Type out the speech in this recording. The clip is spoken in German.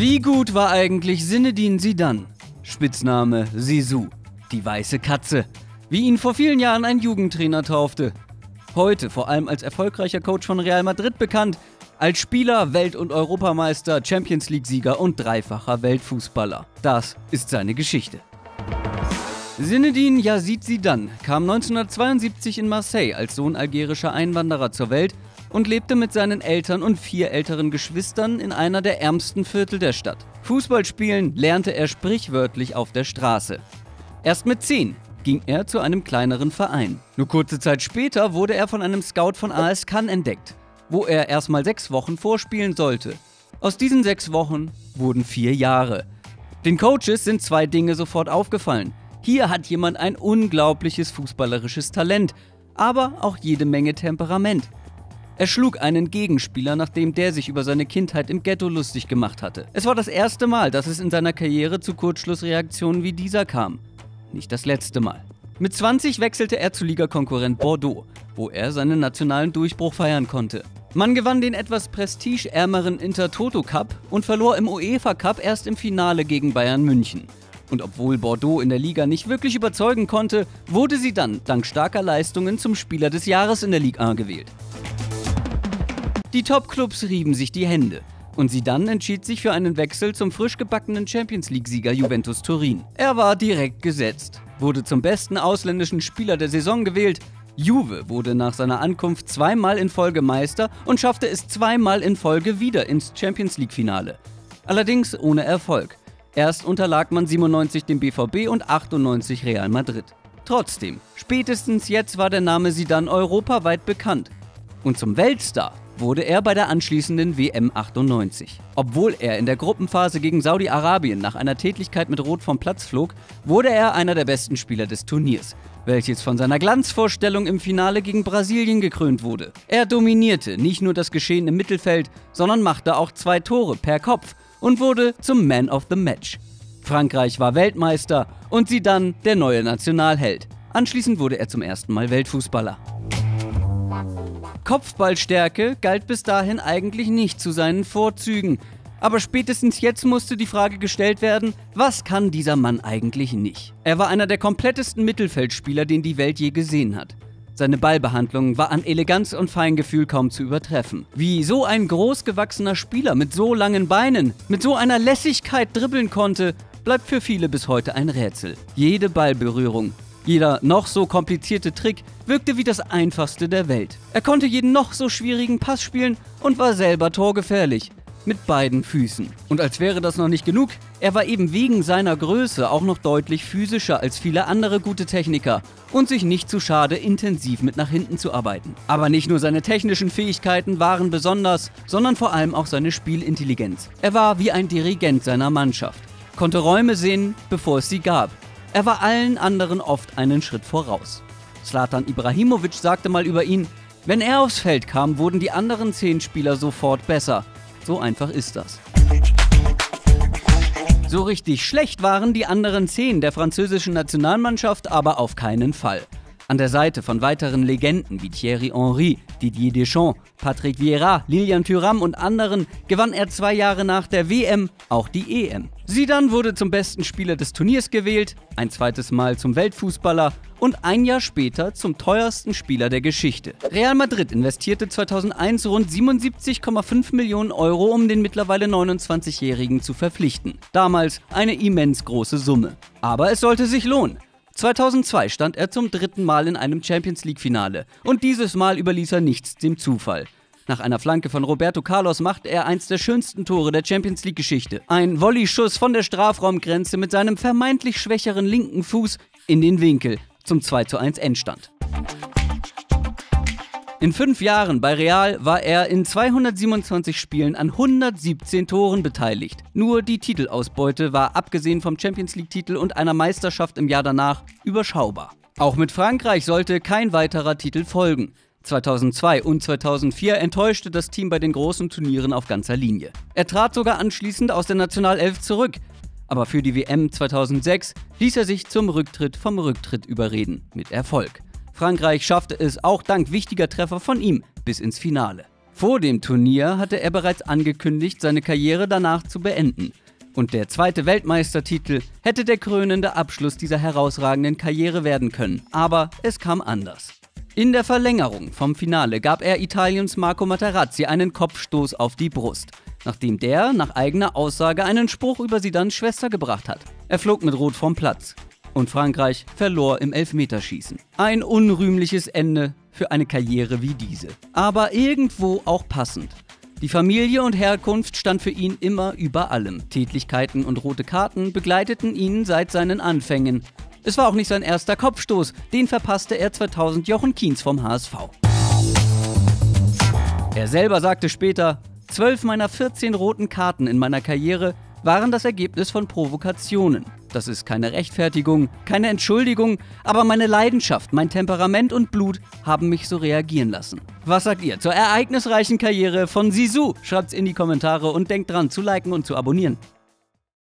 Wie gut war eigentlich Sinedin Sidan? Spitzname Sisu, die weiße Katze, wie ihn vor vielen Jahren ein Jugendtrainer taufte. Heute vor allem als erfolgreicher Coach von Real Madrid bekannt, als Spieler, Welt- und Europameister, Champions League-Sieger und dreifacher Weltfußballer. Das ist seine Geschichte. Zinedine Yazid Zidane kam 1972 in Marseille als Sohn algerischer Einwanderer zur Welt und lebte mit seinen Eltern und vier älteren Geschwistern in einer der ärmsten Viertel der Stadt. Fußball spielen lernte er sprichwörtlich auf der Straße. Erst mit zehn ging er zu einem kleineren Verein. Nur kurze Zeit später wurde er von einem Scout von AS Cannes entdeckt, wo er erstmal sechs Wochen vorspielen sollte. Aus diesen sechs Wochen wurden vier Jahre. Den Coaches sind zwei Dinge sofort aufgefallen. Hier hat jemand ein unglaubliches fußballerisches Talent, aber auch jede Menge Temperament. Er schlug einen Gegenspieler, nachdem der sich über seine Kindheit im Ghetto lustig gemacht hatte. Es war das erste Mal, dass es in seiner Karriere zu Kurzschlussreaktionen wie dieser kam. Nicht das letzte Mal. Mit 20 wechselte er zu Ligakonkurrent Bordeaux, wo er seinen nationalen Durchbruch feiern konnte. Man gewann den etwas prestigeärmeren Intertoto Cup und verlor im UEFA Cup erst im Finale gegen Bayern München. Und obwohl Bordeaux in der Liga nicht wirklich überzeugen konnte, wurde sie dann dank starker Leistungen zum Spieler des Jahres in der Ligue 1 gewählt. Die Top-Clubs rieben sich die Hände. Und sie dann entschied sich für einen Wechsel zum frisch gebackenen Champions League-Sieger Juventus Turin. Er war direkt gesetzt, wurde zum besten ausländischen Spieler der Saison gewählt. Juve wurde nach seiner Ankunft zweimal in Folge Meister und schaffte es zweimal in Folge wieder ins Champions League-Finale. Allerdings ohne Erfolg. Erst unterlag man 97 dem BVB und 98 Real Madrid. Trotzdem, spätestens jetzt war der Name Sidan europaweit bekannt. Und zum Weltstar wurde er bei der anschließenden WM 98. Obwohl er in der Gruppenphase gegen Saudi-Arabien nach einer Tätigkeit mit Rot vom Platz flog, wurde er einer der besten Spieler des Turniers, welches von seiner Glanzvorstellung im Finale gegen Brasilien gekrönt wurde. Er dominierte nicht nur das Geschehen im Mittelfeld, sondern machte auch zwei Tore per Kopf und wurde zum Man of the Match. Frankreich war Weltmeister und sie dann der neue Nationalheld. Anschließend wurde er zum ersten Mal Weltfußballer. Kopfballstärke galt bis dahin eigentlich nicht zu seinen Vorzügen. Aber spätestens jetzt musste die Frage gestellt werden, was kann dieser Mann eigentlich nicht? Er war einer der komplettesten Mittelfeldspieler, den die Welt je gesehen hat. Seine Ballbehandlung war an Eleganz und Feingefühl kaum zu übertreffen. Wie so ein großgewachsener Spieler mit so langen Beinen, mit so einer Lässigkeit dribbeln konnte, bleibt für viele bis heute ein Rätsel. Jede Ballberührung, jeder noch so komplizierte Trick wirkte wie das einfachste der Welt. Er konnte jeden noch so schwierigen Pass spielen und war selber torgefährlich mit beiden Füßen. Und als wäre das noch nicht genug, er war eben wegen seiner Größe auch noch deutlich physischer als viele andere gute Techniker und sich nicht zu schade, intensiv mit nach hinten zu arbeiten. Aber nicht nur seine technischen Fähigkeiten waren besonders, sondern vor allem auch seine Spielintelligenz. Er war wie ein Dirigent seiner Mannschaft, konnte Räume sehen, bevor es sie gab. Er war allen anderen oft einen Schritt voraus. Slatan Ibrahimovic sagte mal über ihn, wenn er aufs Feld kam, wurden die anderen zehn Spieler sofort besser. So einfach ist das. So richtig schlecht waren die anderen zehn der französischen Nationalmannschaft aber auf keinen Fall. An der Seite von weiteren Legenden wie Thierry Henry, Didier Deschamps, Patrick Vieira, Lilian Thuram und anderen gewann er zwei Jahre nach der WM auch die EM. Sidan wurde zum besten Spieler des Turniers gewählt, ein zweites Mal zum Weltfußballer und ein Jahr später zum teuersten Spieler der Geschichte. Real Madrid investierte 2001 rund 77,5 Millionen Euro, um den mittlerweile 29-Jährigen zu verpflichten. Damals eine immens große Summe. Aber es sollte sich lohnen. 2002 stand er zum dritten Mal in einem Champions League-Finale und dieses Mal überließ er nichts dem Zufall. Nach einer Flanke von Roberto Carlos machte er eins der schönsten Tore der Champions League-Geschichte. Ein Volley-Schuss von der Strafraumgrenze mit seinem vermeintlich schwächeren linken Fuß in den Winkel zum 2:1 Endstand. In fünf Jahren bei Real war er in 227 Spielen an 117 Toren beteiligt. Nur die Titelausbeute war abgesehen vom Champions League-Titel und einer Meisterschaft im Jahr danach überschaubar. Auch mit Frankreich sollte kein weiterer Titel folgen. 2002 und 2004 enttäuschte das Team bei den großen Turnieren auf ganzer Linie. Er trat sogar anschließend aus der Nationalelf zurück, aber für die WM 2006 ließ er sich zum Rücktritt vom Rücktritt überreden, mit Erfolg. Frankreich schaffte es auch dank wichtiger Treffer von ihm bis ins Finale. Vor dem Turnier hatte er bereits angekündigt, seine Karriere danach zu beenden. Und der zweite Weltmeistertitel hätte der krönende Abschluss dieser herausragenden Karriere werden können. Aber es kam anders. In der Verlängerung vom Finale gab er Italiens Marco Materazzi einen Kopfstoß auf die Brust, nachdem der nach eigener Aussage einen Spruch über Sidans Schwester gebracht hat. Er flog mit Rot vom Platz und Frankreich verlor im Elfmeterschießen. Ein unrühmliches Ende für eine Karriere wie diese. Aber irgendwo auch passend. Die Familie und Herkunft stand für ihn immer über allem. Tätlichkeiten und rote Karten begleiteten ihn seit seinen Anfängen. Es war auch nicht sein erster Kopfstoß, den verpasste er 2000 Jochen Kienz vom HSV. Er selber sagte später, zwölf meiner 14 roten Karten in meiner Karriere waren das Ergebnis von Provokationen. Das ist keine Rechtfertigung, keine Entschuldigung, aber meine Leidenschaft, mein Temperament und Blut haben mich so reagieren lassen. Was sagt ihr zur ereignisreichen Karriere von Sisu? Schreibt's in die Kommentare und denkt dran zu liken und zu abonnieren.